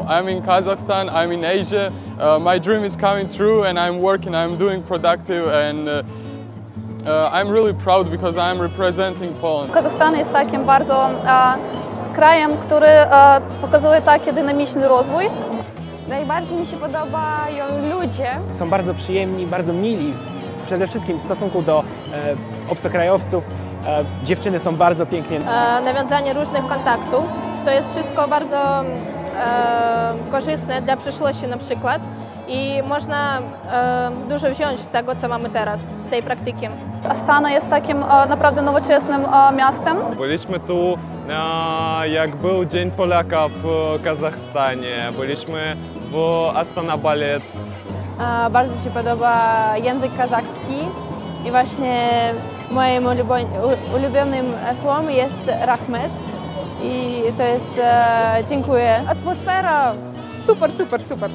I'm in Kazakhstan, I'm in Asia, uh, my dream is coming true and I'm working, I'm doing productive and uh, uh, I'm really proud because I'm representing Poland. Kazakhstan jest takim bardzo e, krajem, który e, pokazuje taki dynamiczny rozwój. Najbardziej mi się podobają ludzie. Są bardzo przyjemni, bardzo mili, przede wszystkim w stosunku do e, obcokrajowców. E, dziewczyny są bardzo pięknie. E, nawiązanie różnych kontaktów, to jest wszystko bardzo korzystne dla przyszłości na przykład i można e, dużo wziąć z tego, co mamy teraz, z tej praktyki. Astana jest takim e, naprawdę nowoczesnym e, miastem. Byliśmy tu, e, jak był Dzień Polaka w Kazachstanie. Byliśmy w Astana Ballet. Bardzo się podoba język kazachski i właśnie moim ulubionym słowem jest rahmet i to jest e, dziękuję. Atmosfera super, super, super.